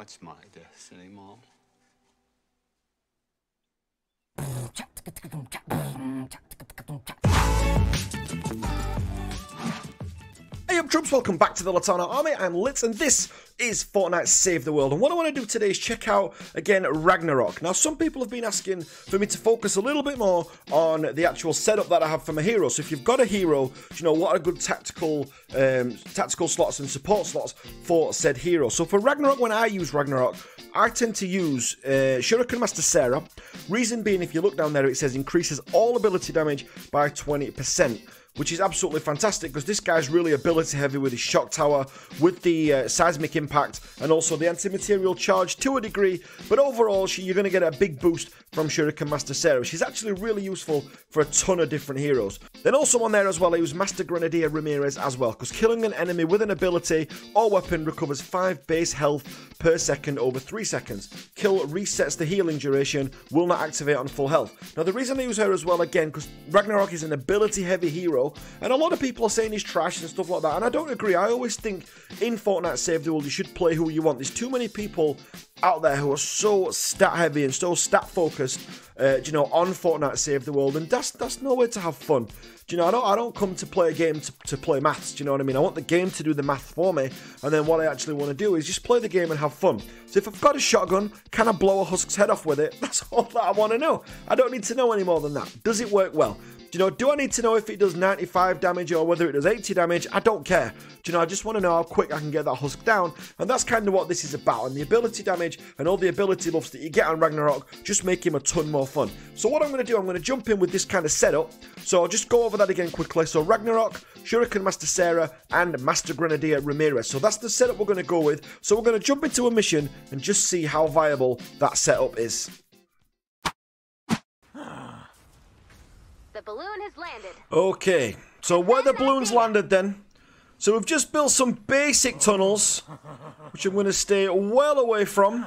What's my destiny, Mom? Hey up troops, welcome back to the Litanah Army, I'm Litz and this is Fortnite Save the World and what I want to do today is check out again Ragnarok. Now some people have been asking for me to focus a little bit more on the actual setup that I have for my hero. So if you've got a hero, you know what are good tactical um, tactical slots and support slots for said hero. So for Ragnarok, when I use Ragnarok, I tend to use uh, Shuriken Master Sarah. Reason being, if you look down there, it says increases all ability damage by 20% which is absolutely fantastic because this guy's really ability heavy with his shock tower, with the uh, seismic impact, and also the anti-material charge to a degree. But overall, you're going to get a big boost from Shuriken Master Sarah. She's actually really useful for a ton of different heroes. Then also on there as well, I use Master Grenadier Ramirez as well, because killing an enemy with an ability or weapon recovers 5 base health per second over 3 seconds. Kill resets the healing duration, will not activate on full health. Now the reason I use her as well again, because Ragnarok is an ability heavy hero, and a lot of people are saying he's trash and stuff like that, and I don't agree. I always think in Fortnite Save the World, you should play who you want. There's too many people out there who are so stat heavy and so stat focused, uh, you know, on Fortnite Save the World, and that's that's no way to have fun. Do you know, I don't I don't come to play a game to, to play maths. Do you know what I mean? I want the game to do the math for me, and then what I actually want to do is just play the game and have fun. So if I've got a shotgun, can I blow a husk's head off with it? That's all that I want to know. I don't need to know any more than that. Does it work well? Do you know, do I need to know if it does 95 damage or whether it does 80 damage? I don't care. Do you know, I just want to know how quick I can get that husk down. And that's kind of what this is about. And the ability damage and all the ability buffs that you get on Ragnarok just make him a ton more fun. So what I'm going to do, I'm going to jump in with this kind of setup. So I'll just go over that again quickly. So Ragnarok, Shuriken Master Sarah, and Master Grenadier Ramirez. So that's the setup we're going to go with. So we're going to jump into a mission and just see how viable that setup is. The balloon has landed. Okay, so where the balloons landed then. So we've just built some basic tunnels, which I'm going to stay well away from.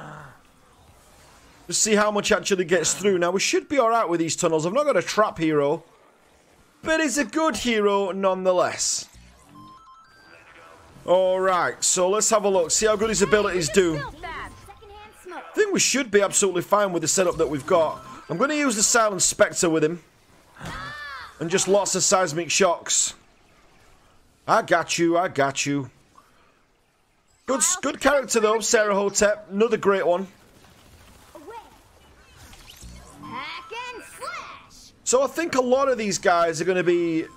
To see how much actually gets through. Now, we should be alright with these tunnels. I've not got a trap hero. But he's a good hero nonetheless. Alright, so let's have a look. See how good his abilities do. I think we should be absolutely fine with the setup that we've got. I'm going to use the Silent Spectre with him. And just lots of seismic shocks. I got you, I got you. Good, good character though, Sarah Hotep. Another great one. So I think a lot of these guys are going to be, you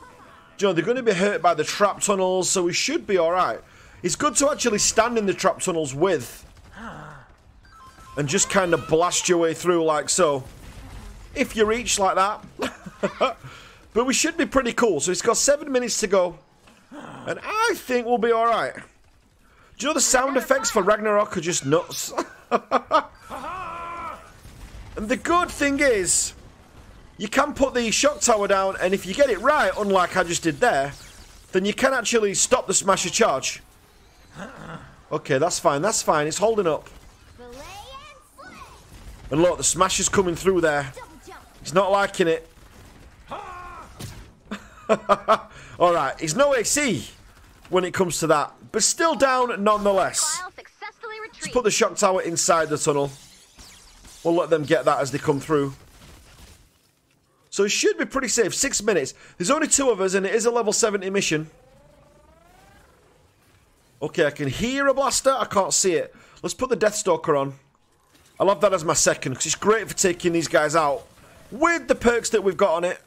know, they're going to be hurt by the trap tunnels, so we should be alright. It's good to actually stand in the trap tunnels with. And just kind of blast your way through like so. If you reach like that. but we should be pretty cool. So it's got seven minutes to go. And I think we'll be alright. Do you know the sound effects for Ragnarok are just nuts? and the good thing is, you can put the shock tower down, and if you get it right, unlike I just did there, then you can actually stop the smasher charge. Okay, that's fine, that's fine. It's holding up. And look, the smasher's coming through there. He's not liking it. Alright, he's no AC when it comes to that. But still down nonetheless. Let's put the shock tower inside the tunnel. We'll let them get that as they come through. So it should be pretty safe. Six minutes. There's only two of us and it is a level 70 mission. Okay, I can hear a blaster. I can't see it. Let's put the Deathstalker on. I love that as my second because it's great for taking these guys out with the perks that we've got on it.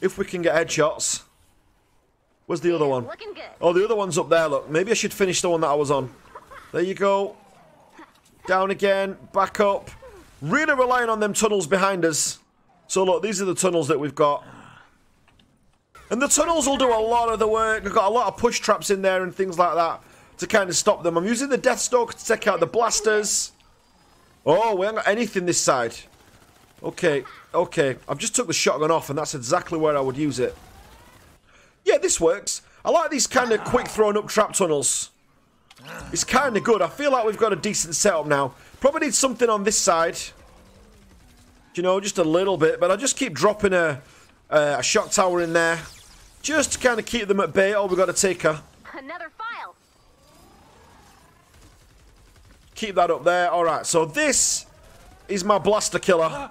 If we can get headshots. Where's the other one? Oh, the other one's up there, look. Maybe I should finish the one that I was on. There you go. Down again. Back up. Really relying on them tunnels behind us. So, look, these are the tunnels that we've got. And the tunnels will do a lot of the work. I've got a lot of push traps in there and things like that to kind of stop them. I'm using the Deathstalker to take out the blasters. Oh, we haven't got anything this side. Okay, okay. I've just took the shotgun off and that's exactly where I would use it. Yeah, this works. I like these kind of quick thrown up trap tunnels. It's kind of good. I feel like we've got a decent setup now. Probably need something on this side. You know, just a little bit. But I'll just keep dropping a, a shock tower in there. Just to kind of keep them at bay. Oh, we've got to take her. Another file. Keep that up there. All right, so this is my blaster killer.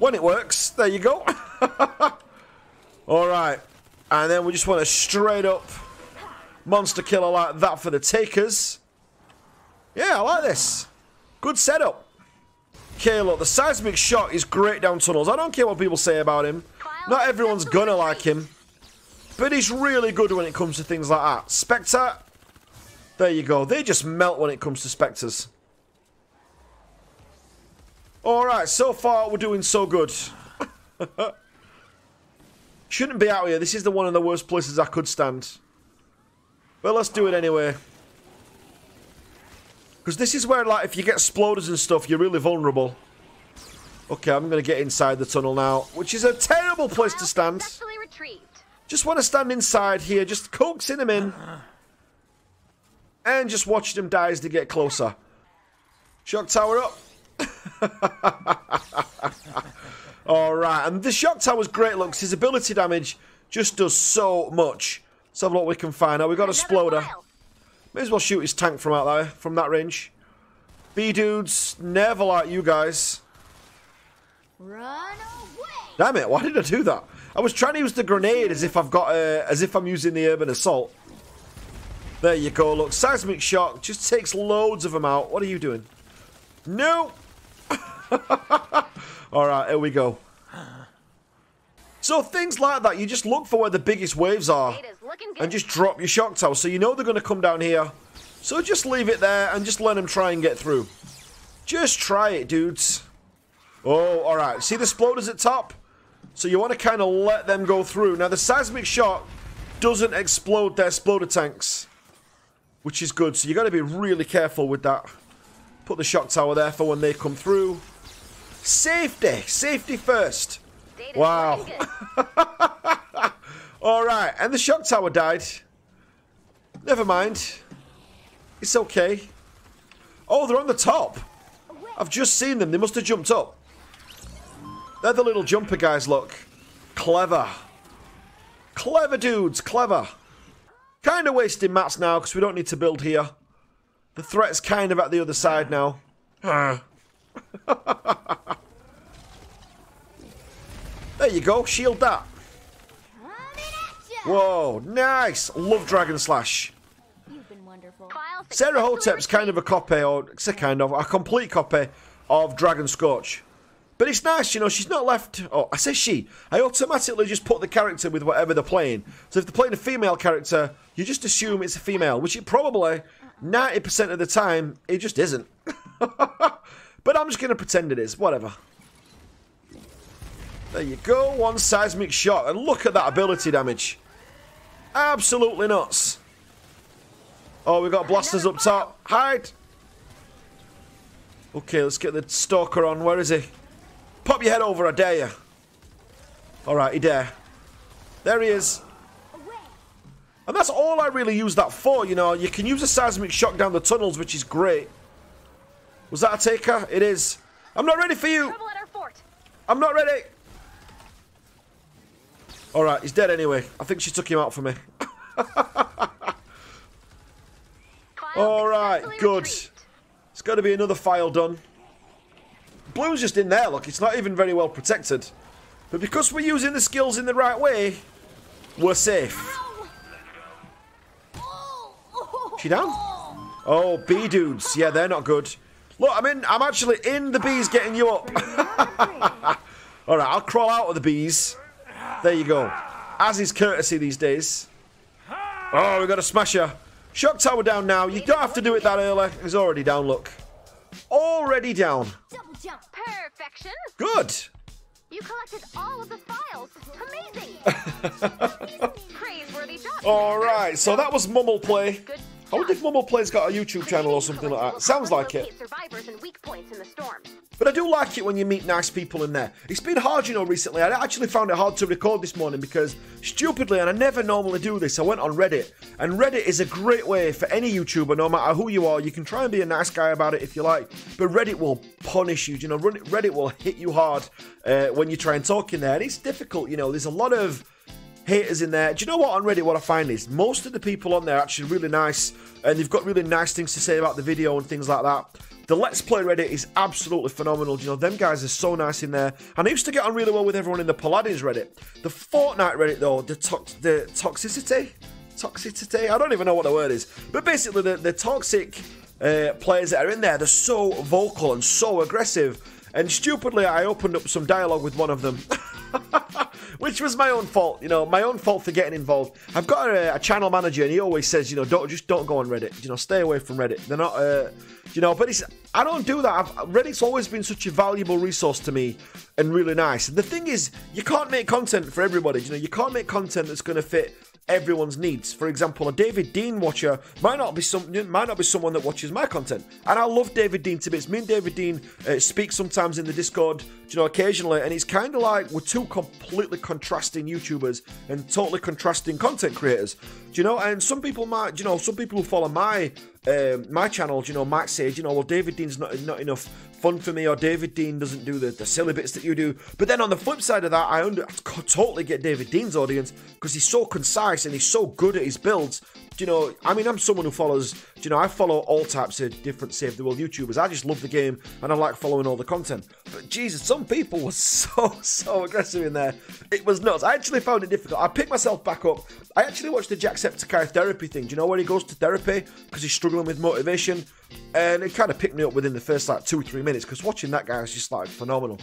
When it works, there you go. All right, and then we just want a straight up monster killer like that for the takers. Yeah, I like this. Good setup. Okay, look, the seismic shot is great down tunnels. I don't care what people say about him. Not everyone's gonna like him. But he's really good when it comes to things like that. Spectre, there you go. They just melt when it comes to Spectres. Alright, so far we're doing so good. Shouldn't be out here. This is the one of the worst places I could stand. But let's do it anyway. Because this is where, like, if you get exploders and stuff, you're really vulnerable. Okay, I'm going to get inside the tunnel now, which is a terrible place to stand. Just want to stand inside here, just coaxing them in. And just watch them die as they get closer. Shock tower up. Alright, and the shock tower's great looks. His ability damage just does so much. Let's have a look what we can find. Now, we've got a Sploder. May as well shoot his tank from out there, from that range. B-dudes, never like you guys. Run away! Damn it, why did I do that? I was trying to use the grenade as if I've got a, as if I'm using the urban assault. There you go, look, seismic shock just takes loads of them out. What are you doing? No! Alright, here we go. So things like that, you just look for where the biggest waves are and just drop your shock tower. So you know they're going to come down here. So just leave it there and just let them try and get through. Just try it, dudes. Oh, alright. See the exploders at top? So you want to kind of let them go through. Now the seismic shock doesn't explode their exploder tanks. Which is good. So you got to be really careful with that. Put the shock tower there for when they come through. Safety. Safety first. Wow. Alright, and the shock tower died. Never mind. It's okay. Oh, they're on the top. I've just seen them. They must have jumped up. They're the little jumper guys, look. Clever. Clever dudes, clever. Kind of wasting mats now because we don't need to build here. The threat's kind of at the other side now. Uh. There you go, shield that. Whoa, nice! Love Dragon Slash. Sarah Hotep's kind of a copy, or it's a kind of, a complete copy of Dragon Scorch. But it's nice, you know, she's not left. Oh, I say she. I automatically just put the character with whatever they're playing. So if they're playing a female character, you just assume it's a female, which it probably, 90% of the time, it just isn't. but I'm just going to pretend it is, whatever. There you go, one seismic shot. And look at that ability damage. Absolutely nuts. Oh, we've got blasters up top. Hide. Okay, let's get the stalker on. Where is he? Pop your head over, I dare you. Alright, he dare. There he is. And that's all I really use that for, you know. You can use a seismic shock down the tunnels, which is great. Was that a taker? It is. I'm not ready for you. I'm not ready. Alright, he's dead anyway. I think she took him out for me. Alright, good. It's got to be another file done. Blue's just in there, look. It's not even very well protected. But because we're using the skills in the right way, we're safe. She down? Oh, bee dudes. Yeah, they're not good. Look, I'm in. I'm actually in the bees getting you up. Alright, I'll crawl out of the bees. There you go. As is courtesy these days. Oh, we got a smasher. Shock tower down now. You don't have to do it that early. He's already down, look. Already down. Double jump. Perfection. Good. You collected all of the files. Amazing. Praiseworthy job. All right, so that was Mummel Play. Good I wonder if Mumble Play's got a YouTube channel or something like that. Sounds like it. But I do like it when you meet nice people in there. It's been hard, you know, recently. I actually found it hard to record this morning because, stupidly, and I never normally do this, I went on Reddit. And Reddit is a great way for any YouTuber, no matter who you are. You can try and be a nice guy about it if you like, but Reddit will punish you. You know, Reddit will hit you hard uh, when you try and talk in there. And it's difficult, you know. There's a lot of haters in there. Do you know what on Reddit? What I find is most of the people on there are actually really nice, and they've got really nice things to say about the video and things like that. The Let's Play Reddit is absolutely phenomenal. You know, them guys are so nice in there. And I used to get on really well with everyone in the Paladins Reddit. The Fortnite Reddit, though, the, to- the toxicity? Toxicity? I don't even know what the word is. But basically, the, the toxic uh, players that are in there, they're so vocal and so aggressive. And stupidly, I opened up some dialogue with one of them. which was my own fault. You know, my own fault for getting involved. I've got a, a, channel manager, and he always says, you know, don't just don't go on Reddit. You know, stay away from Reddit. They're not, uh, you know. But it's I don't do that. I've, Reddit's always been such a valuable resource to me and really nice. And The thing is, you can't make content for everybody. You know, you can't make content that's going to fit everyone's needs. For example, a David Dean watcher might not be some might not be someone that watches my content, and I love David Dean to bits. Me and David Dean uh, speak sometimes in the Discord, you know, occasionally, and it's kind of like we're two completely contrasting YouTubers and totally contrasting content creators. You know? And some people might, you know, some people who follow my um, my channel, you know, might say, you know, well, David Dean's not not enough fun for me, or David Dean doesn't do the, the silly bits that you do. But then on the flip side of that, I, under, I totally get David Dean's audience because he's so concise and he's so good at his builds Do you know, I mean, I'm someone who follows, do you know, I follow all types of different Save the World YouTubers. I just love the game and I like following all the content. But Jesus, some people were so, so aggressive in there. It was nuts. I actually found it difficult. I picked myself back up. I actually watched the Jacksepticeye therapy thing. Do you know where he goes to therapy? Because he's struggling with motivation. And it kind of picked me up within the first like two or three minutes because watching that guy is just like phenomenal.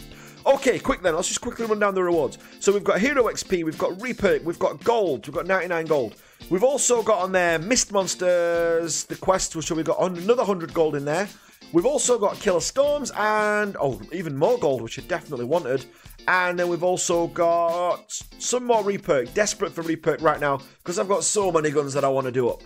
Okay, quick then, let's just quickly run down the rewards. So we've got Hero XP, we've got Reaper, we've got Gold, we've got 99 Gold. We've also got on there Mist Monsters, the quest, which we've got another 100 Gold in there. We've also got Killer Storms and, oh, even more Gold, which I definitely wanted. And then we've also got some more reperk. Desperate for reperk right now because I've got so many guns that I want to do up.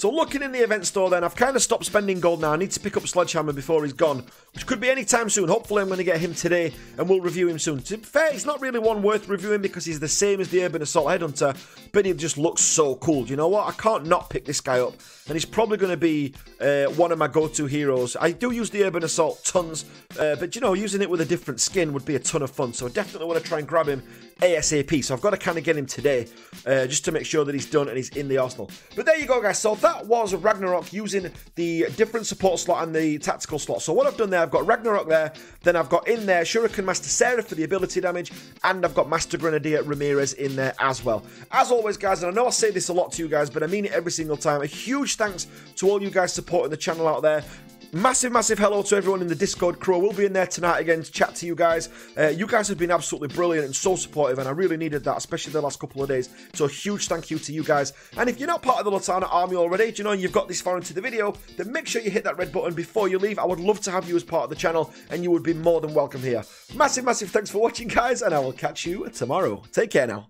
So looking in the event store then, I've kind of stopped spending gold now. I need to pick up Sledgehammer before he's gone, which could be any time soon. Hopefully I'm going to get him today and we'll review him soon. To be fair, he's not really one worth reviewing because he's the same as the Urban Assault Headhunter, but he just looks so cool. Do you know what? I can't not pick this guy up, and he's probably going to be uh, one of my go-to heroes. I do use the Urban Assault tons, uh, but you know, using it with a different skin would be a ton of fun, so I definitely want to try and grab him ASAP. So I've got to kind of get him today uh, just to make sure that he's done and he's in the arsenal. But there you go, guys. So that was Ragnarok using the different support slot and the tactical slot. So what I've done there, I've got Ragnarok there, then I've got in there Shuriken Master Sarah for the ability damage, and I've got Master Grenadier Ramirez in there as well. As always, guys, and I know I say this a lot to you guys, but I mean it every single time. A huge thanks to all you guys supporting the channel out there. Massive, massive hello to everyone in the Discord crew. We'll be in there tonight again to chat to you guys. Uh, you guys have been absolutely brilliant and so supportive, and I really needed that, especially the last couple of days. So, a huge thank you to you guys. And if you're not part of the Litanah army already, you know you've got this far into the video, then make sure you hit that red button before you leave. I would love to have you as part of the channel, and you would be more than welcome here. Massive, massive thanks for watching, guys, and I will catch you tomorrow. Take care now.